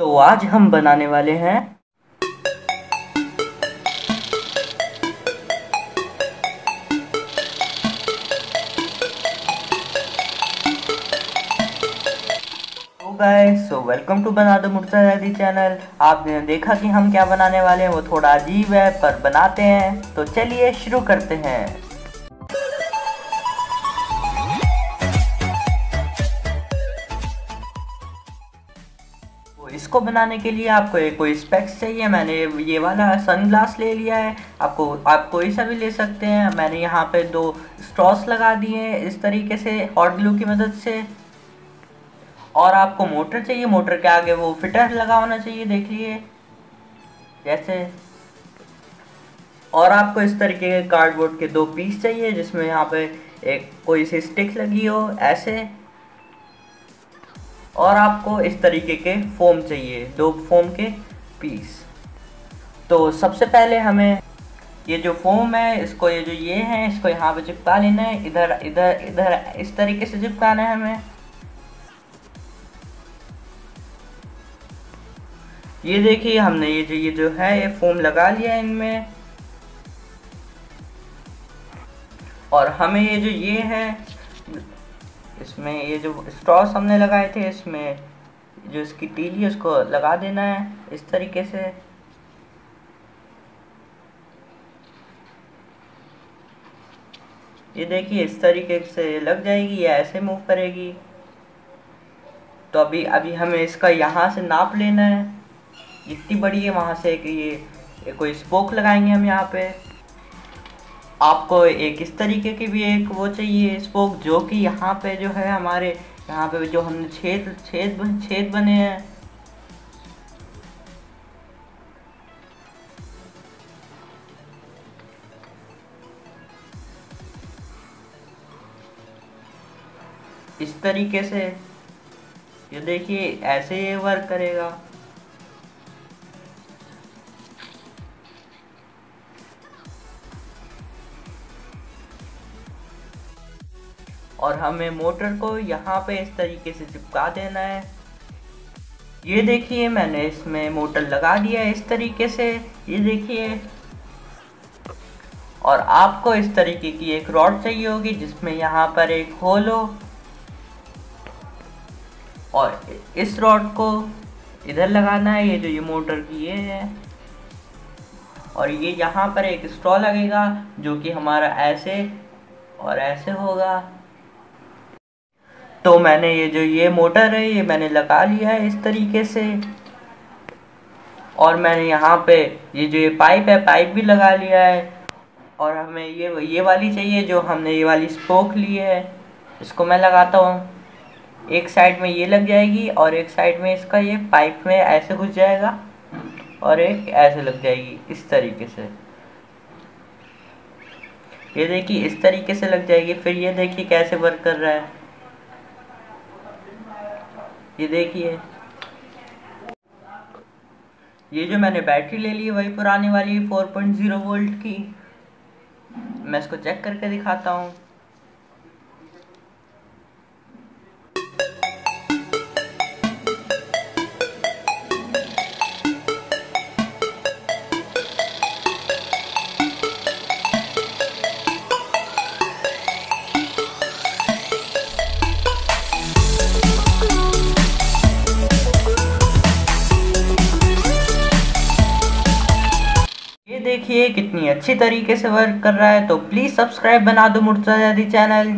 तो आज हम बनाने वाले हैं गाइस सो वेलकम टू बना दो मुर्तजादी चैनल आपने देखा कि हम क्या बनाने वाले हैं? वो थोड़ा अजीब है, पर बनाते हैं। तो चलिए शुरू करते हैं। इसको बनाने के लिए आपको एक कोई स्पेक्स चाहिए। मैंने ये वाला सन ग्लास ले लिया है। आपको, आप कोई सा भी ले सकते हैं। मैंने यहाँ पे दो स्ट्रॉस लगा दिए हैं इस तरीके से हॉट ग्लू की मदद से। और आपको मोटर चाहिए। मोटर के आगे वो फिटर लगा होना चाहिए, देख लिए। जैसे। और आपको इस तरीके के कार्डबोर्ड के दो पीस चाहिए, जिसमें यहाँ पे एक कोई सी स्टिक लगी हो, ऐसे। और आपको इस तरीके के फोम चाहिए, दो फोम के पीस तो सबसे पहले हमें ये जो फोम है, इसको ये जो ये है, इसको यहाँ पे चिपका लेना है। इधर इधर इधर इस तरीके से चिपकाना है हमें। ये देखिए, हमने ये जो ये जो है, ये फोम लगा लिया इनमें। और हमें ये जो ये है इसमें ये जो स्ट्रॉस हमने लगाए थे, इसमें जो इसकी तीली उसको लगा देना है इस तरीके से। ये देखिए, इस तरीके से लग जाएगी या ऐसे मूव करेगी। तो अभी अभी हमें इसका यहाँ से नाप लेना है। जितनी बड़ी है, वहाँ से कि ये कोई स्पोक लगाएँगे हम यहाँ पे। आपको एक इस तरीके की भी एक वो चाहिए स्पोक जो कि यहाँ पे जो है हमारे, यहाँ पे जो हमने छेद छेद छेद बने हैं। इस तरीके से, ये देखिए, ऐसे ये वर्क करेगा। और हमें मोटर को यहाँ पे इस तरीके से चिपका देना है। ये देखिए, मैंने इसमें मोटर लगा दिया इस तरीके से। ये देखिए। और आपको इस तरीके की एक रॉड चाहिए होगी, जिसमें यहाँ पर एक होल हो। और इस रॉड को इधर लगाना है, ये जो ये मोटर की ये है। और ये यहाँ पर एक स्ट्रॉ लगेगा, जो कि हमारा ऐसे और ऐसे होगा। तो मैंने ये जो, ये मोटर है, ये मैंने लगा लिया है इस तरीके से। और मैंने यहाँ पे ये जो, ये पाइप है, पाइप भी लगा लिया है। और हमें ये ये वाली चाहिए जो हमने ये वाली स्पोक ली है, इसको मैं लगाता हूँ। एक साइड में ये लग जाएगी और एक साइड में इसका ये पाइप में ऐसे घुस जाएगा और एक ऐसे लग जाएगी इस तरीके से। ये देखिए, इस तरीके से लग जाएगी। फिर ये देखिए कैसे वर्क कर रहा है। ये देखिए। ये जो मैंने बैटरी ले ली है वही पुरानी वाली 4.0 वोल्ट की। मैं इसको चेक करके दिखाता हूँ। देखिए कितनी अच्छी तरीके से वर्क कर रहा है तो प्लीज़ सब्सक्राइब बना दो मुर्तजादी चैनल